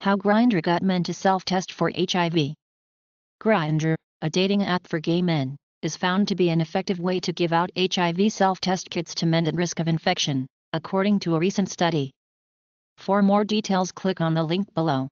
How Grindr got men to self-test for HIV. Grindr, a dating app for gay men, is found to be an effective way to give out HIV self-test kits to men at risk of infection, according to a recent study. For more details click on the link below.